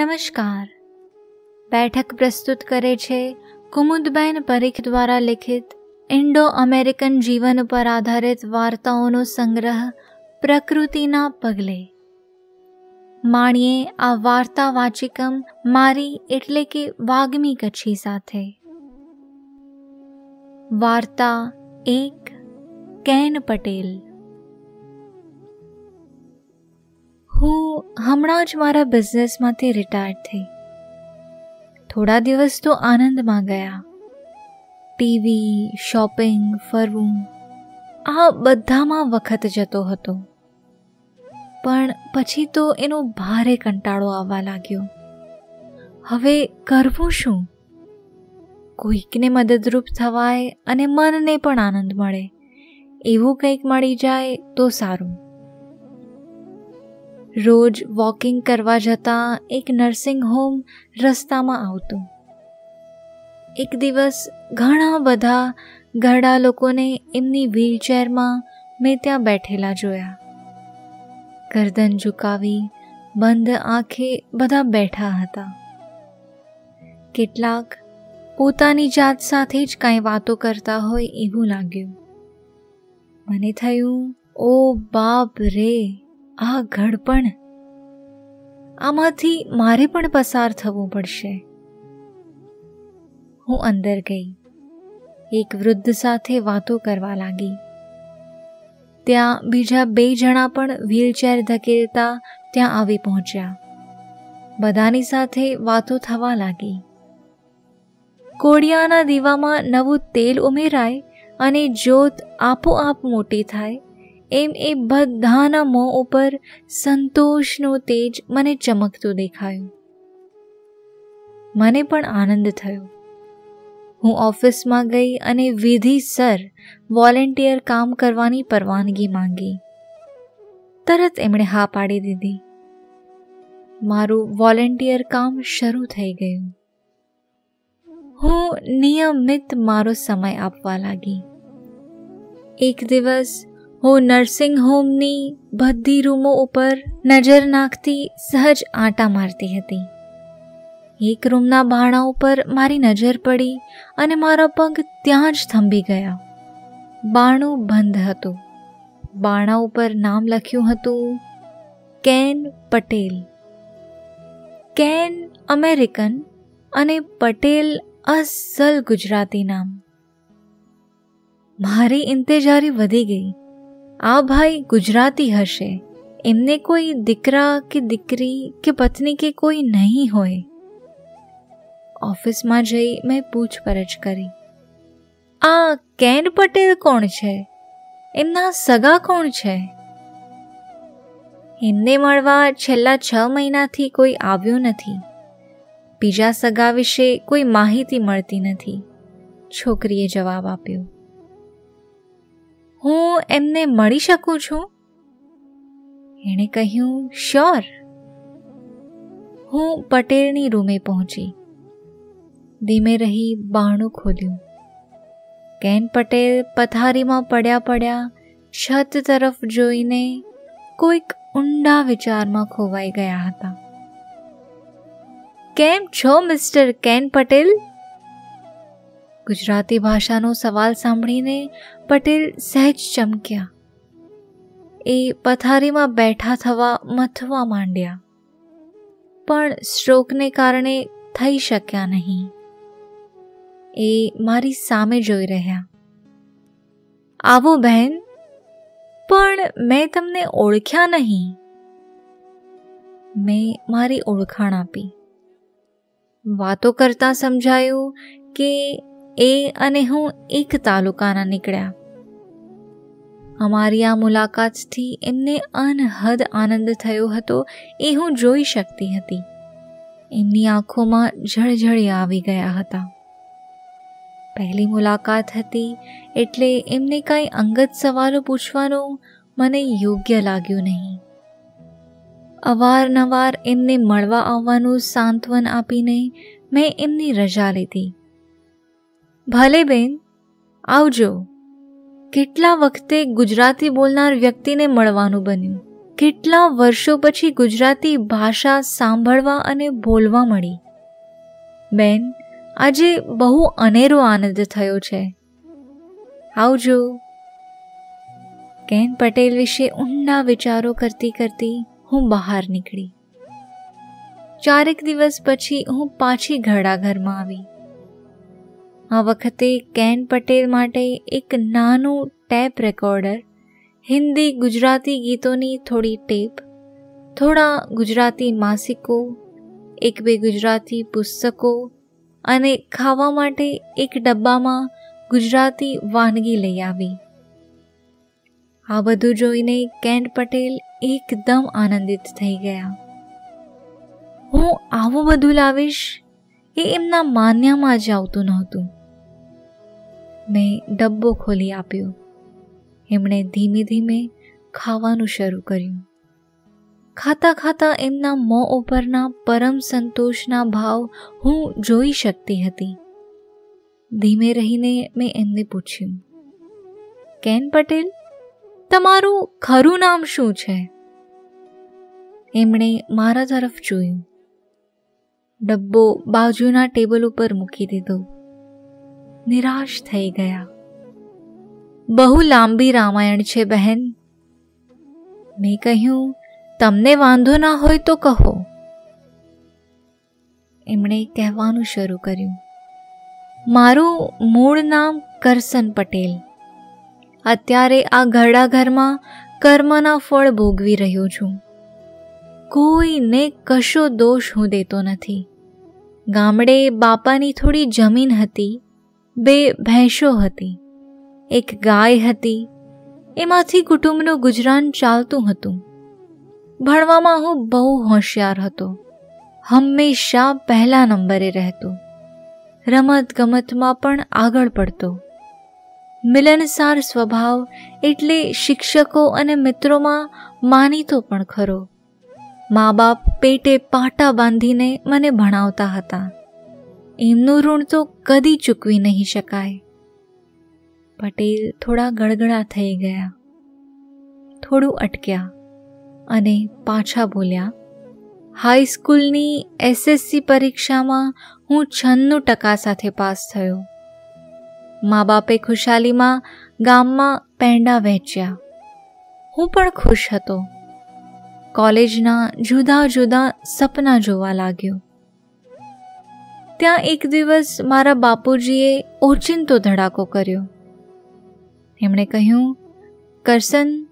નમસ્કાર. બેઠક પ્રસ્તુત કરે છે કુમુદબેન પરીખ દ્વારા લિખિત ઇન્ડો અમેરિકન જીવન પર આધારિત વાર્તાઓનો સંગ્રહ પ્રકૃતિના પગલે. માણીએ આ વાર્તા વાચિકમ મારી એટલે કે વાગ્મી કચ્છી સાથે. વાર્તા એક, કેન પટેલ. હું હમણાં જ મારા બિઝનેસમાંથી રિટાયર થઈ. થોડા દિવસ તો આનંદમાં ગયા. ટીવી શોપિંગ ફરવું, આ બધામાં વખત જતો હતો. પણ પછી તો એનો ભારે કંટાળો આવવા લાગ્યો. હવે કરવું શું? કોઈકને મદદરૂપ થવાય અને મનને પણ આનંદ મળે. એવું કંઈક મળી જાય તો સારું. રોજ વોકિંગ કરવા જતાં એક નર્સિંગ હોમ રસ્તામાં આવતું. એક દિવસ ઘણા બધા ઘરડા લોકોને એમની વ્હીલચેરમાં મેં ત્યાં બેઠેલા જોયા. ગરદન ઝુકાવી બંધ આંખે બધા બેઠા હતા. કેટલાક પોતાની જાત સાથે જ કાંઈ વાતો કરતા હોય એવું લાગ્યું. મને થયું, ઓ બાપ રે આ ઘડપણ. આમાંથી મારે પણ પસાર થવું પડશે. હું અંદર ગઈ. એક વૃદ્ધ સાથે વાતો કરવા લાગી. ત્યાં બીજા બે જણા પણ વ્હીલચેર ધકેલતા ત્યાં આવી પહોંચ્યા. બધાની સાથે વાતો થવા લાગી. કોડિયાના દીવામાં નવું તેલ ઉમેરાય અને જ્યોત આપોઆપ મોટી થાય. એમ એ બધાના મોં ઉપર સંતોષનો તેજ મને ચમકતું દેખાયું. મને પણ આનંદ થયો. હું ઓફિસમાં ગઈ અને વિધિ સર વોલેન્ટિયર કામ કરવાની પરવાનગી માંગી. તરત એમણે હા પાડી દીધી. મારું વોલેન્ટિયર કામ શરૂ થઈ ગયું. હું નિયમિત મારો સમય આપવા લાગી. એક દિવસ હું નર્સિંગ હોમની બધી રૂમો ઉપર નજર નાખતી સહજ આંટા મારતી હતી. એક રૂમના બાણા ઉપર મારી નજર પડી અને મારા પગ ત્યાં જ થંભી ગયા. બાણું બંધ હતું. બાણા ઉપર નામ લખ્યું હતું, કેન પટેલ. કેન અમેરિકન અને પટેલ અસલ ગુજરાતી નામ. મારી ઇંતેજારી વધી ગઈ. આ ભાઈ ગુજરાતી હશે. એમને કોઈ દીકરા કે દીકરી કે પત્ની કે કોઈ નહીં હોય. ઓફિસમાં જઈ મેં પૂછપરછ કરી. આ કેન પટેલ કોણ છે? એમના સગા કોણ છે? એમને મળવા છેલ્લા છ મહિનાથી કોઈ આવ્યું નથી. બીજા સગા વિશે કોઈ માહિતી મળતી નથી. છોકરીએ જવાબ આપ્યો. હું એમને મળી શકું છું? એણે કહ્યું, શ્યોર. હું પટેલની રૂમે પહોંચી. ધીમે રહી બાણું ખોલ્યું. કેન પટેલ પથારીમાં પડ્યા પડ્યા છત તરફ જોઈને કોઈક ઊંડા વિચારમાં ખોવાઈ ગયા હતા. કેમ છો, મિસ્ટર કેન પટેલ? ગુજરાતી ભાષાનો સવાલ સાંભળીને પટેલ સહેજ ચમક્યા. એ પથારીમાં બેઠા થવા મથવા માંડ્યા. પણ સ્ટ્રોકને કારણે થઈ શક્યા નહીં. એ મારી સામે જોઈ રહ્યા. આવો બહેન, પણ મેં તમને ઓળખ્યા નહીં. મેં મારી ઓળખાણ આપી. વાતો કરતા સમજાયું કે એ અને હું એક તાલુકાના નીકળ્યા. અમારી આ મુલાકાતથી એમને અનહદ આનંદ થયો હતો એ હું જોઈ શકતી હતી. એમની આંખોમાં જળજળી આવી ગયા હતા. પહેલી મુલાકાત હતી એટલે એમને કાંઈ અંગત સવાલો પૂછવાનું મને યોગ્ય લાગ્યું નહીં. અવારનવાર એમને મળવા આવવાનું સાંત્વન આપીને મેં એમની રજા લીધી. ભલે બેન આવજો. કેટલા વખતે ગુજરાતી બોલનાર વ્યક્તિને મળવાનું બન્યું? કેટલા વર્ષો પછી ગુજરાતી ભાષા સાંભળવા અને બોલવા મળી? બેન, આજે બહુ અનેરો આનંદ થયો છે. આવજો. કેન પટેલ વિશે ઊંડા વિચારો કરતી કરતી હું બહાર નીકળી. ચારેક દિવસ પછી હું પાછી ઘડાઘરમાં આવી. આ વખતે કેન પટેલ માટે એક નાનું ટેપ રેકોર્ડર, હિન્દી ગુજરાતી ગીતોની થોડી ટેપ, થોડા ગુજરાતી માસિકો, એક બે ગુજરાતી પુસ્તકો અને ખાવા માટે એક ડબ્બામાં ગુજરાતી વાનગી લઈ આવી. આ બધું જોઈને કેન પટેલ એકદમ આનંદિત થઈ ગયા. હું આવું બધું લાવીશ એ એમના માન્યામાં જ આવતું નહોતું. મેં ડબ્બો ખોલી આપ્યો. એમણે ધીમે ધીમે ખાવાનું શરૂ કર્યું. ખાતા ખાતા એમના મોં ઉપરના પરમ સંતોષના ભાવ હું જોઈ શકતી હતી. ધીમે રહીને મેં એમને પૂછ્યું, કેન પટેલ, તમારું ખરું નામ શું છે? એમણે મારા તરફ જોયું. ડબ્બો બાજુના ટેબલ ઉપર મૂકી દીધો. નિરાશ થઈ ગયા. બહુ લાંબી રામાયણ છે બહેન. મેં કહ્યું, તમને વાંધો ના હોય તો કહો. એમણે કહેવાનું શરૂ કર્યું. મારું મૂળ નામ કરસન પટેલ. અત્યારે આ ઘરડા ઘરમાં કર્મના ફળ ભોગવી રહ્યો છું. કોઈને કશો દોષ હું દેતો નથી. ગામડે બાપાની થોડી જમીન હતી. બે ભેંસો હતી. એક ગાય હતી. એમાંથી કુટુંબનું ગુજરાન ચાલતું હતું. ભણવામાં હું બહુ હોશિયાર હતો. હંમેશા પહેલા નંબરે રહેતો. રમત ગમતમાં પણ આગળ પડતો. મિલનસાર સ્વભાવ એટલે શિક્ષકો અને મિત્રોમાં માનીતો પણ ખરો. મા બાપ પેટે પાટા બાંધીને મને ભણાવતા હતા. એમનું ઋણ તો કદી ચૂકવી નહીં શકાય. પટેલ થોડા ગળગળા થઈ ગયા. થોડું અટક્યા અને પાછા બોલ્યા હાઈસ્કૂલની એસએસસી પરીક્ષામાં હું છન્નું ટકા સાથે પાસ થયો. મા બાપે ખુશાલીમાં ગામમાં પેંડા વહેંચ્યા હું પણ ખુશ હતો. કોલેજના જુદા જુદા સપના જોવા લાગ્યો. ત્યાં એક દિવસ મારા બાપુજીએ ઓચિંતો ધડાકો કર્યો. એમણે કહ્યું, કરસન,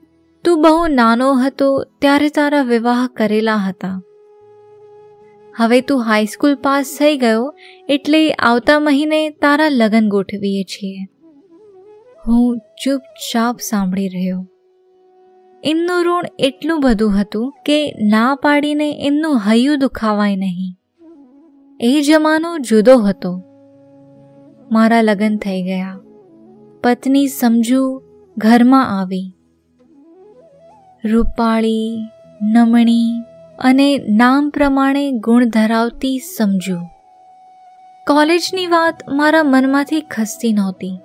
તું બહુ નાનો હતો ત્યારે તારા વિવાહ કરેલા હતા. હવે તું હાઈસ્કૂલ પાસ થઈ ગયો એટલે આવતા મહિને તારા લગ્ન ગોઠવીએ છીએ. હું ચૂપચાપ સાંભળી રહ્યો. એમનું ઋણ એટલું બધું હતું કે ના પાડીને એમનું હૈયું દુખાવાય નહીં. એ જમાનો જુદો હતો. મારા લગ્ન થઈ ગયા. પત્ની સમજુ ઘરમાં આવી. રૂપાળી, નમણી અને નામ પ્રમાણે ગુણ ધરાવતી સમજુ. કોલેજની વાત મારા મનમાંથી ખસતી નહોતી,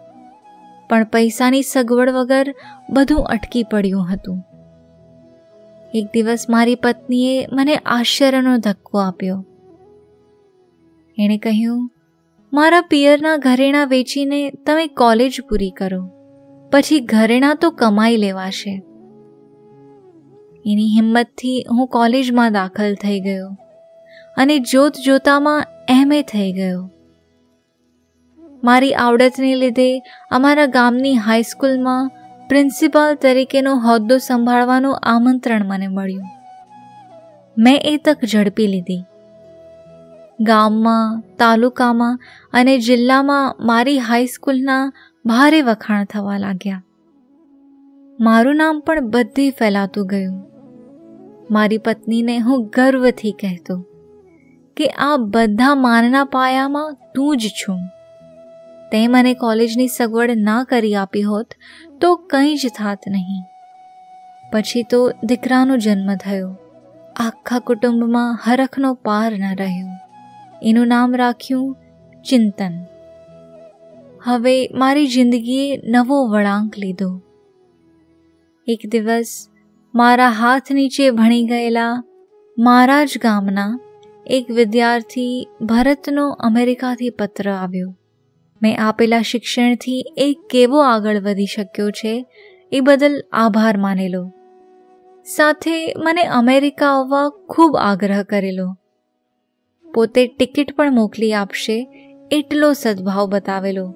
પણ પૈસાની સગવડ વગર બધું અટકી પડ્યું હતું. એક દિવસ મારી પત્નીએ મને આશ્ચર્યનો ધક્કો આપ્યો. એણે કહ્યું, મારા પિયરના ઘરેણાં વેચીને તમે કોલેજ પૂરી કરો. પછી ઘરેણાં તો કમાઈ લેવાશે. એની હિંમતથી હું કોલેજમાં દાખલ થઈ ગયો અને જોત જોતામાં એમએ થઈ ગયો. મારી આવડતને લીધે અમારા ગામની હાઈસ્કૂલમાં પ્રિન્સિપાલ તરીકેનો હોદ્દો સંભાળવાનું આમંત્રણ મને મળ્યું. મેં એ તક ઝડપી લીધી. ગામમાં, તાલુકામાં અને જિલ્લામાં મારી હાઈસ્કૂલના ભારે વખાણ થવા લાગ્યા. મારું નામ પણ બધે ફેલાતું ગયું. મારી પત્નીને હું ગર્વથી કહેતો કે આ બધા માનના પાયામાં તું જ છું. તે મને કોલેજની સગવડ ના કરી આપી હોત તો કંઈ જ થાત નહીં. પછી તો દીકરાનો જન્મ થયો. આખા કુટુંબમાં હરખનો પાર ન રહ્યો. એનું નામ રાખ્યું ચિંતન. હવે મારી જિંદગીએ નવો વળાંક લીધો. એક દિવસ મારા હાથ નીચે ભણી ગયેલા મારા જ ગામના એક વિદ્યાર્થી ભરતનો અમેરિકાથી પત્ર આવ્યો. મેં આપેલા શિક્ષણથી એ કેવો આગળ વધી શક્યો છે એ બદલ આભાર માનેલો. સાથે મને અમેરિકા આવવા ખૂબ આગ્રહ કરેલો. પોતે ટિકિટ પણ મોકલી આપશે એટલો સદભાવ બતાવેલો.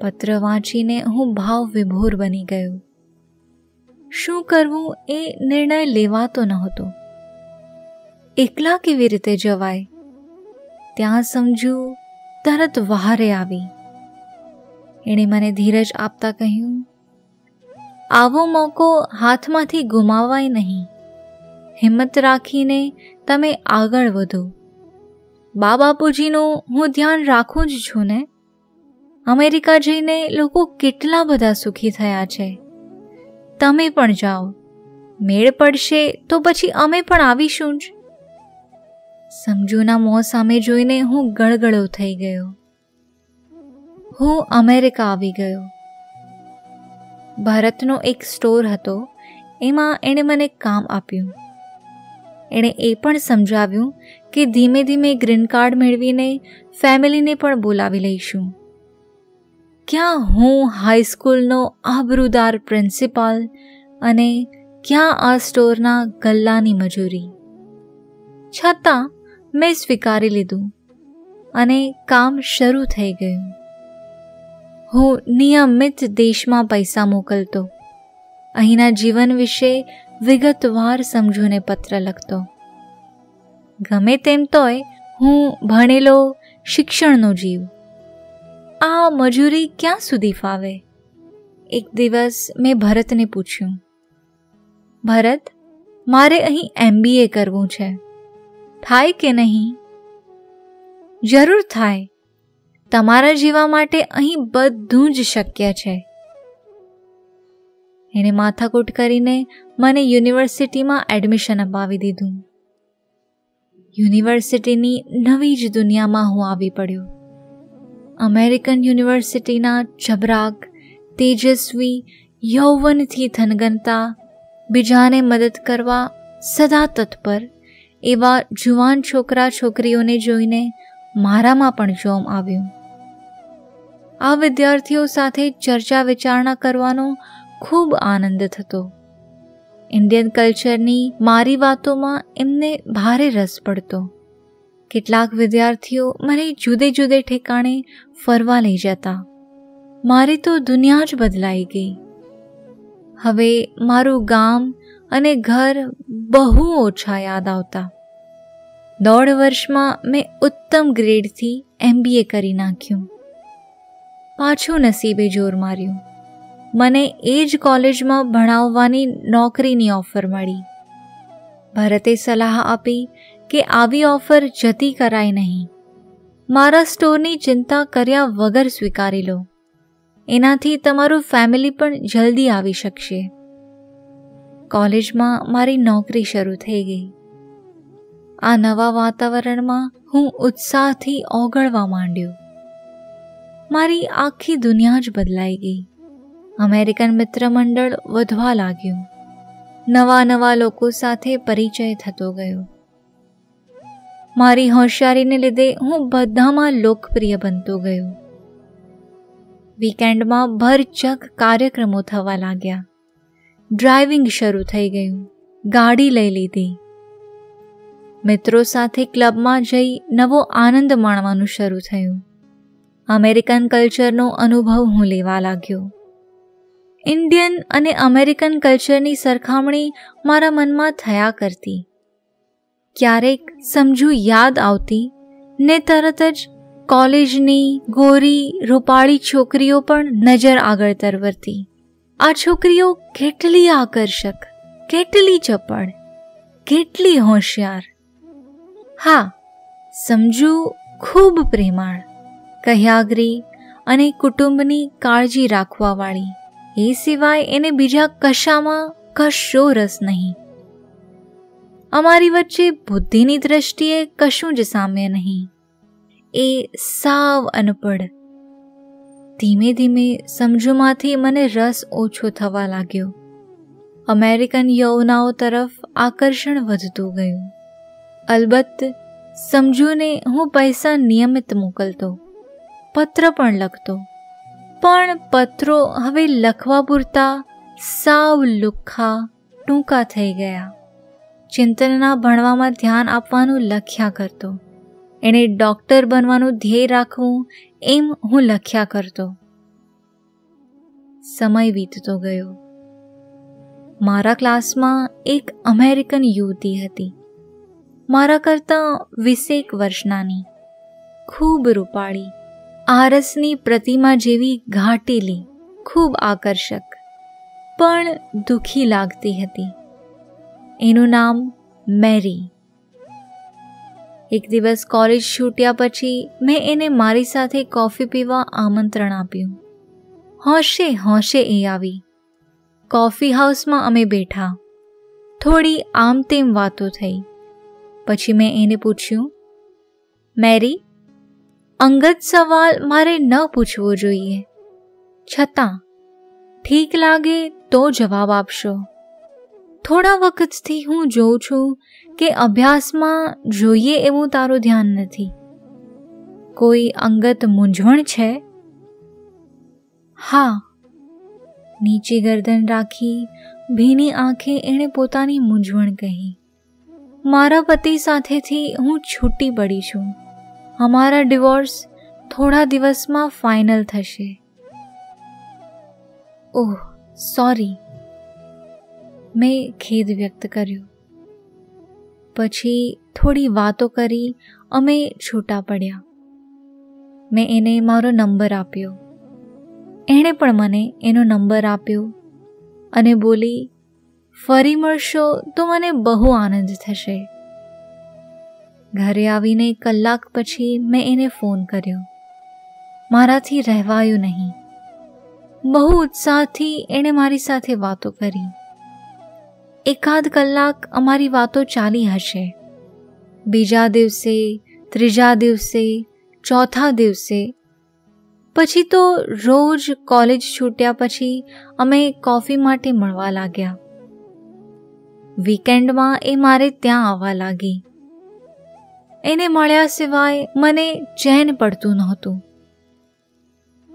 પત્ર વાંચીને હું ભાવ વિભોર બની ગયો. શું કરવું એ નિર્ણય લેવાતો નહોતો. એકલા કેવી રીતે જવાય? ત્યાં સમજ્યું તરત વહારે આવી. એણે મને ધીરજ આપતા કહ્યું, આવો મોકો હાથમાંથી ગુમાવાય નહીં. હિંમત રાખીને તમે આગળ વધો. બા બાપુજીનું હું ધ્યાન રાખું જ છું ને? અમેરિકા જઈને લોકો કેટલા બધા સુખી થયા છે. તમે પણ જાઓ. મેળ પડશે તો પછી અમે પણ આવીશું જ. સમજુના મોં સામે જોઈને હું ગળગળો થઈ ગયો. હું અમેરિકા આવી ગયો. ભારતનો એક સ્ટોર હતો. એમાં એણે મને કામ આપ્યું. એણે એ પણ સમજાવ્યું કે ધીમે ધીમે ગ્રીન કાર્ડ મેળવીને ફેમિલીને પણ બોલાવી લઈશું. ક્યાં હું હાઈસ્કૂલનો આબરૂદાર પ્રિન્સિપાલ અને ક્યાં આ સ્ટોરના ગલ્લાની મજૂરી? છતાં મેં સ્વીકારી લીધું અને કામ શરૂ થઈ ગયું. હું નિયમિત દેશમાં પૈસા મોકલતો, અહીંના જીવન વિશે વિગતવાર સમજૂને પત્ર લખતો. ગમે તેમ તોય હું ભણેલો શિક્ષણનો જીવ. આ મજૂરી ક્યાં સુધી ફાવે? એક દિવસ મેં ભરતને પૂછ્યું, ભરત, મારે અહીં એમબીએ કરવું છે. થાય કે નહીં? જરૂર થાય. તમારા જીવા માટે અહીં બધું જ શક્ય છે. એણે માથાકૂટ કરીને મને યુનિવર્સિટીમાં એડમિશન અપાવી દીધું. યુનિવર્સિટીની નવી જ દુનિયામાં હું આવી પડ્યો. અમેરિકન યુનિવર્સિટીના જબરાક, તેજસ્વી, યૌવનથી થનગનતા બીજાને મદદ કરવા સદા તત્પર, એવા જુવાન છોકરા છોકરીઓને જોઈને મારામાં પણ જોમ આવ્યું. આ વિદ્યાર્થીઓ સાથે ચર્ચા વિચારણા કરવાનો ખૂબ આનંદ થતો. ઇન્ડિયન કલ્ચરની મારી વાતોમાં એમને ભારે રસ પડતો. કેટલાક વિદ્યાર્થીઓ મને જુદે જુદે ઠેકાણે ફરવા લઈ જતા. મારી તો દુનિયા જ બદલાઈ ગઈ. હવે મારું ગામ અને ઘર બહુ ઓછા યાદ આવતા. દોઢ વર્ષમાં મેં ઉત્તમ ગ્રેડથી એમબીએ કરી નાખ્યું. પાછું નસીબે જોર માર્યું. મને એ જ કોલેજમાં ભણાવવાની નોકરીની ઓફર મળી. ભરતે સલાહ આપી કે આવી ઓફર જતી કરાય નહીં. મારા સ્ટોરની ચિંતા કર્યા વગર સ્વીકારી લો. એનાથી તમારું ફેમિલી પણ જલ્દી આવી શકશે. કોલેજમાં મારી નોકરી શરૂ થઈ ગઈ. આ નવા વાતાવરણમાં હું ઉત્સાહથી ઓગળવા માંડ્યો. મારી આખી દુનિયા જ બદલાઈ ગઈ. અમેરિકન મિત્ર મંડળ વધવા લાગ્યું. નવા નવા લોકો સાથે પરિચય થતો ગયો. મારી હોશિયારીને લીધે હું બધામાં લોકપ્રિય બનતો ગયો. વીકેન્ડમાં ભરચક કાર્યક્રમો થવા લાગ્યા. ડ્રાઇવિંગ શરૂ થઈ ગયું. ગાડી લઈ લીધી. મિત્રો સાથે ક્લબમાં જઈ નવો આનંદ માણવાનું શરૂ થયું. અમેરિકન કલ્ચરનો અનુભવ હું લેવા લાગ્યો. ઇન્ડિયન અને અમેરિકન કલ્ચરની સરખામણી મારા મનમાં થયા કરતી. ક્યારેક સમજુ યાદ આવતી ને તરત જ કોલેજની ગોરી રૂપાળી છોકરીઓ પણ નજર આગળ તરવરતી. આ છોકરીઓ કેટલી આકર્ષક, કેટલી ચપળ, કેટલી હોશિયાર. હા, સમજુ ખૂબ પ્રેમાળ કહ્યાગ્રી અને કુટુંબની કાળજી રાખવાવાળી. એ સિવાય એને બીજા કશામાં કશો રસ નહીં. અમારી વચ્ચે બુદ્ધિની દ્રષ્ટિએ કશું જ સામ્ય નહીં. એ સાવ અનપઢ. ધીમે ધીમે સમજુમાંથી મને રસ ઓછો થવા લાગ્યો. અમેરિકન યૌનાઓ તરફ આકર્ષણ વધતું ગયું. અલબત્ત, સમજુને હું પૈસા નિયમિત મોકલતો, પત્ર પણ લખતો. પણ પત્રો હવે લખવા પૂરતા સાવ લુખ્ખા ટૂંકા થઈ ગયા. ચિંતનના ભણવામાં ધ્યાન આપવાનું લખ્યા કરતો. એણે ડૉક્ટર બનવાનું ધ્યેય રાખવું એમ હું લખ્યા કરતો. સમય વીતતો ગયો. મારા ક્લાસમાં એક અમેરિકન યુવતી હતી. મારા કરતાં વીસેક વર્ષનાની ખૂબ રૂપાળી. આરસની પ્રતિમા જેવી ઘાટેલી, ખૂબ આકર્ષક, પણ દુઃખી લાગતી હતી. એનું નામ મેરી. એક દિવસ કોલેજ છૂટ્યા પછી મેં એને મારી સાથે કોફી પીવા આમંત્રણ આપ્યું. હોશે હોશે એ આવી. કોફી હાઉસમાં અમે બેઠા. થોડી આમ તેમ વાતો થઈ. પછી મેં એને પૂછ્યું, મેરી અંગત સવાલ મારે ન પૂછવો જોઈએ. છતાં, ઠીક લાગે તો જવાબ આપશો. થોડા વખતથી હું જોઉં છું કે અભ્યાસમાં જોઈએ એવું તારું ધ્યાન નથી. કોઈ અંગત મૂંઝવણ છે? હા. નીચી ગરદન રાખી ભીની આંખે એણે પોતાની મૂંઝવણ કહી. મારા પતિ સાથેથી હું છૂટી પડી છું. અમારા ડિવોર્સ થોડા દિવસમાં ફાઇનલ થશે. Oh, sorry. મેં ખેદ વ્યક્ત કર્યો. પછી થોડી વાતો કરી અમે છૂટા પડ્યા. મેં એને મારો નંબર આપ્યો. એણે પણ મને એનો નંબર આપ્યો અને બોલી, ફરી મળશો તો મને બહુ આનંદ થશે. ઘરે આવીને કલાક પછી મેં એને ફોન કર્યો. મારાથી રહેવાયું નહીં. બહુ ઉત્સાહથી એણે મારી સાથે વાતો કરી. એકાદ કલાક અમારી વાતો ચાલી હશે. બીજા દિવસે, ત્રીજા દિવસે, ચોથા દિવસે. પછી તો રોજ કોલેજ છૂટ્યા પછી અમે કોફી માટે મળવા લાગ્યા. વીકેન્ડમાં એ મારે ત્યાં આવવા લાગી. એને મળ્યા સિવાય મને ચેન પડતું નહોતું.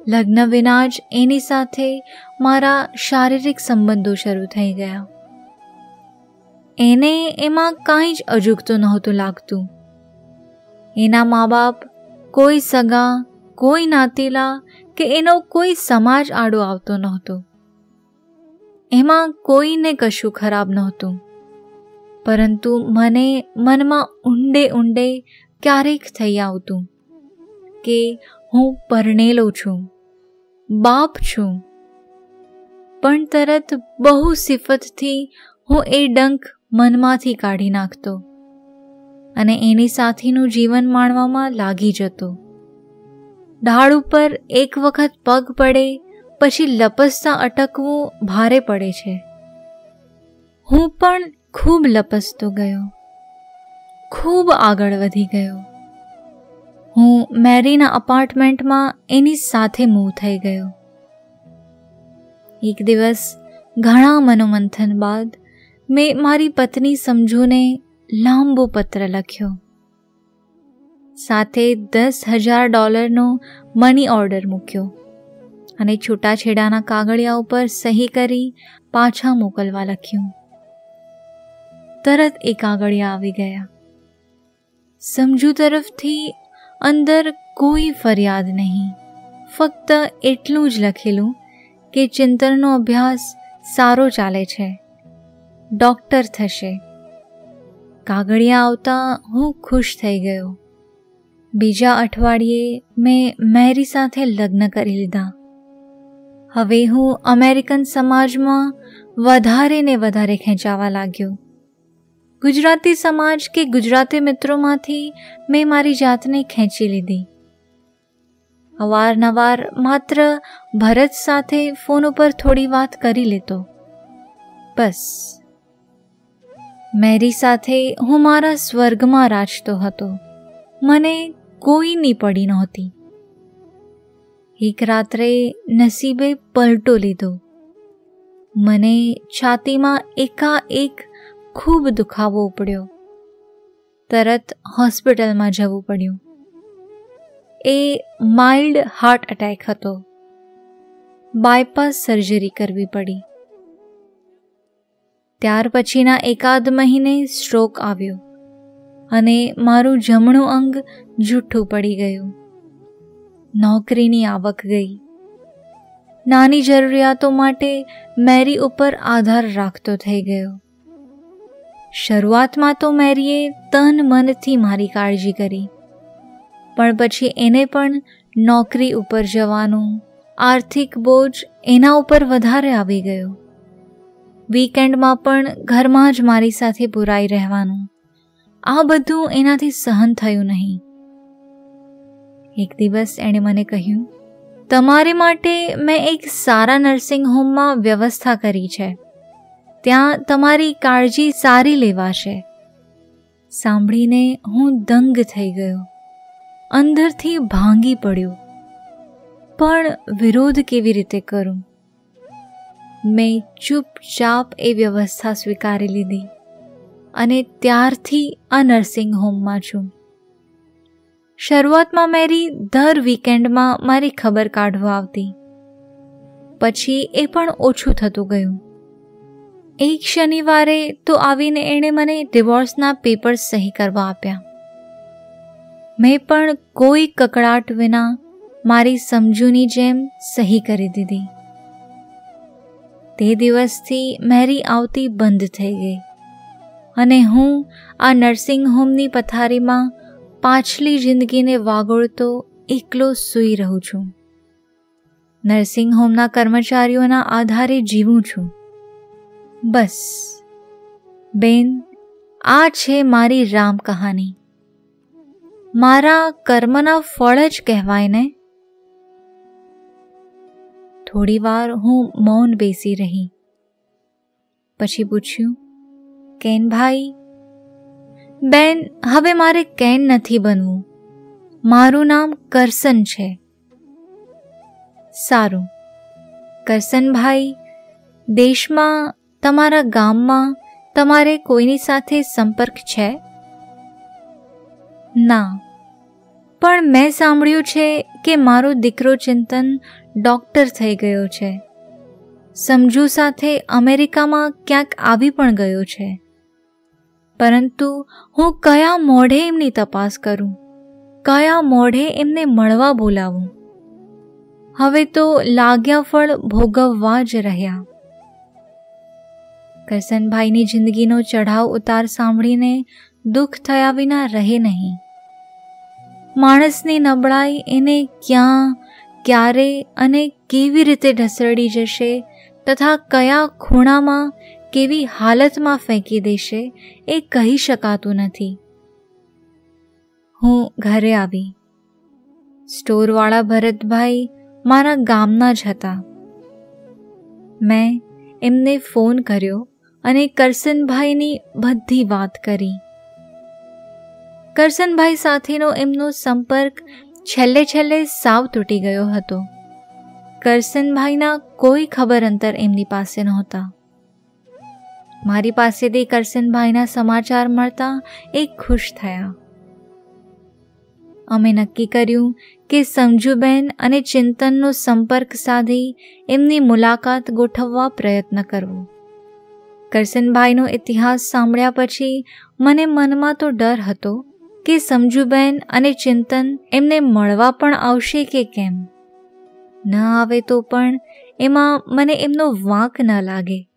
લગ્ન વિના જ એની સાથે મારા શારીરિક સંબંધો શરૂ થઈ ગયા. એને એમાં કાંઈ જ અજુગતું નહોતું લાગતું. એના મા બાપ કોઈ સગા, કોઈ નાતીલા કે એનો કોઈ સમાજ આડો આવતો નહોતો. એમાં કોઈને કશું ખરાબ નહોતું. પરંતુ મને મનમાં ઊંડે ઊંડે ક્યારેક થઈ આવતું કે હું પરણેલો છું, બાપ છું. પણ તરત બહુ સિફતથી હું એ ડંક મનમાંથી કાઢી નાખતો અને એની સાથેનું જીવન માણવામાં લાગી જતો. ઢાળ ઉપર એક વખત પગ પડે, પછી લપસતા અટકવું ભારે પડે છે. હું પણ ખૂબ લપસતો ગયો. ખૂબ આગળ વધી ગયો. હું મેરીના અપાર્ટમેન્ટમાં એની સાથે મૂવ થઈ ગયો. એક દિવસ, ઘણા મનોમંથન બાદ, મેં મારી પત્ની સમજૂને લાંબો પત્ર લખ્યો. સાથે દસ હજાર ડોલરનો મની ઓર્ડર મૂક્યો અને છૂટાછેડાના કાગળિયા ઉપર સહી કરી પાછા મોકલવા લખ્યું. તરત એ કાગળિયા આવી ગયા. સમજુ તરફથી અંદર કોઈ ફરિયાદ નહીં. ફક્ત એટલું જ લખેલું કે ચિંતનનો અભ્યાસ સારો ચાલે છે. ડૉક્ટર થશે. કાગળિયા આવતા હું ખુશ થઈ ગયો. બીજા અઠવાડિયે મેં મેરી સાથે લગ્ન કરી લીધા. હવે હું અમેરિકન સમાજમાં વધારે ને વધારે ખેંચાવા લાગ્યો. ગુજરાતી સમાજ કે ગુજરાતી મિત્રોમાંથી મેં મારી જાતને ખેંચી લીધી. અવારનવાર માત્ર ભરત સાથે ફોન ઉપર થોડી વાત કરી લેતો. બસ. મેરી સાથે હું મારા સ્વર્ગમાં રાચતો હતો. મને કોઈની પડી નહોતી. એક રાત્રે નસીબે પલટો લીધો. મને છાતીમાં એકાએક ખૂબ દુખાવો ઉપડ્યો. તરત હોસ્પિટલમાં જવું પડ્યું. એ માઇલ્ડ હાર્ટ એટેક હતો. બાયપાસ સર્જરી કરવી પડી. ત્યાર પછીના એકાદ મહિને સ્ટ્રોક આવ્યો અને મારું જમણું અંગ જૂઠું પડી ગયું. નોકરીની આવક ગઈ. નાની જરૂરિયાતો માટે મેરી ઉપર આધાર રાખતો થઈ ગયો. શરૂઆતમાં તો મેરીએ તન મનથી મારી કાળજી કરી. પણ પછી એને પણ નોકરી ઉપર જવાનું, આર્થિક બોજ એના ઉપર વધારે આવી ગયો. વીકેન્ડમાં પણ ઘરમાં જ મારી સાથે પુરાઈ રહેવાનું. આ બધું એનાથી સહન થયું નહીં. એક દિવસ એણે મને કહ્યું, તમારે માટે મેં એક સારા નર્સિંગ હોમમાં વ્યવસ્થા કરી છે. ત્યાં તમારી કાળજી સારી લેવાશે. સાંભળીને હું દંગ થઈ ગયો. અંદરથી ભાંગી પડ્યો. પણ વિરોધ કેવી રીતે કરું? મેં ચૂપચાપ એ વ્યવસ્થા સ્વીકારી લીધી અને ત્યારથી આ નર્સિંગ હોમમાં છું. શરૂઆતમાં મેરી દર વીકેન્ડમાં મારી ખબર કાઢવા આવતી. પછી એ પણ ઓછું થતું ગયું. એક શનિવારે તો આવીને એણે મને ડિવોર્સના પેપર સહી કરવા આપ્યા. મેં પણ કોઈ કકડાટ વિના મારી સમજૂની જેમ સહી કરી દીધી. તે દિવસથી મેરી આવતી બંધ થઈ ગઈ અને હું આ નર્સિંગ હોમની પથારીમાં પાછલી જિંદગીને વાગોળતો એકલો સૂઈ રહું છું. નર્સિંગ હોમના કર્મચારીઓના આધારે જીવું છું. બસ બેન આ છે મારી રામ કહાની મારા કર્મના ફળ જ કહેવાય ને થોડી વાર હું મૌન બેસી રહી પછી પૂછ્યું કેન ભાઈ બેન હવે મારે કેન નથી બનવું મારું નામ કરસન છે સારું કરસનભાઈ દેશમાં તમારા ગામમાં તમારે કોઈની સાથે સંપર્ક છે? ના. પણ મેં સાંભળ્યું છે કે મારો દીકરો ચિંતન ડૉક્ટર થઈ ગયો છે. સમજુ સાથે અમેરિકામાં ક્યાંક આવી પણ ગયો છે. પરંતુ હું કયા મોઢે એમની તપાસ કરું? કયા મોઢે એમને મળવા બોલાવું? હવે તો લાગ્યા ફળ ભોગવવા જ રહ્યા. કરસનભાઈની જિંદગીનો ચઢાવ ઉતાર સાંભળીને દુઃખ થયા વિના રહે નહીં. માણસની નબળાઈ એને ક્યાં, ક્યારે અને કેવી રીતે ઢસડી જશે તથા કયા ખૂણામાં કેવી હાલતમાં ફેંકી દેશે એ કહી શકાતું નથી. હું ઘરે આવી. સ્ટોરવાળા ભરતભાઈ મારા ગામના જ હતા. મેં એમને ફોન કર્યો. અને કરસનભાઈની બધી વાત કરી. કરસનભાઈ સાથેનો એમનો સંપર્ક છેલ્લે છેલ્લે સાવ તૂટી ગયો હતો. કરસનભાઈના કોઈ ખબર અંતર એમની પાસે નહોતા. મારી પાસેથી કરસનભાઈના સમાચાર મળતા એ ખુશ થયા. અમે નક્કી કર્યું કે સમજુબેન અને ચિંતનનો સંપર્ક સાધી એમની મુલાકાત ગોઠવવા પ્રયત્ન કરવો. કરસનભાઈનો ઇતિહાસ સાંભળ્યા પછી મને મનમાં તો ડર હતો કે સમજુબેન અને ચિંતન એમને મળવા પણ આવશે કે કેમ? ન આવે તો પણ એમાં મને એમનો વાંક ન લાગે.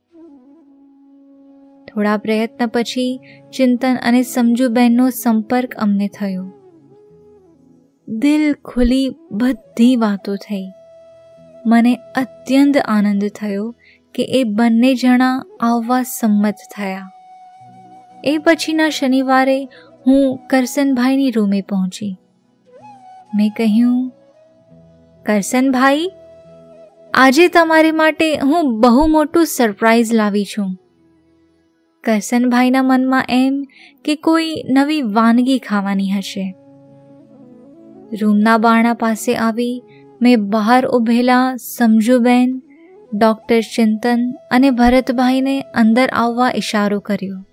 થોડા પ્રયત્ન પછી ચિંતન અને સમજુબહેનનો સંપર્ક અમને થયો. દિલ ખુલી બધી વાતો થઈ. મને અત્યંત આનંદ થયો કે એ બંને જણા આવવા સંમત થયા. એ પછીના શનિવારે હું કરસનભાઈની રૂમે પહોંચી. મેં કહ્યું, કરસનભાઈ, આજે તમારી માટે હું બહુ મોટું સરપ્રાઈઝ લાવી છું. કરસનભાઈના મનમાં એમ કે કોઈ નવી વાનગી ખાવાની હશે. રૂમના બારણા પાસે આવી મેં બહાર ઊભેલા સમજુબેન ડૉક્ટર ચિંતન અને ભરતભાઈને અંદર આવવા ઇશારો કર્યો.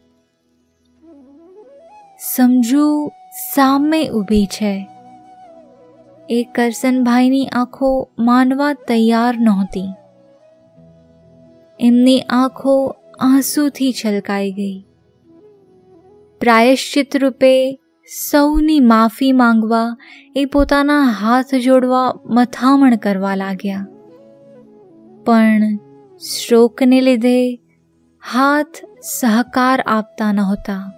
સમજુ, સામે ઊભી છે. એ કરસનભાઈની આંખો માનવા તૈયાર નહોતી. એમની આંખો આંસુથી છલકાઈ ગઈ. પ્રાયશ્ચિત રૂપે સૌની માફી માંગવા એ પોતાના હાથ જોડવા મથામણ કરવા લાગ્યા. પણ શ્રોકને લીધે હાથ સહકાર આપતા નહોતા.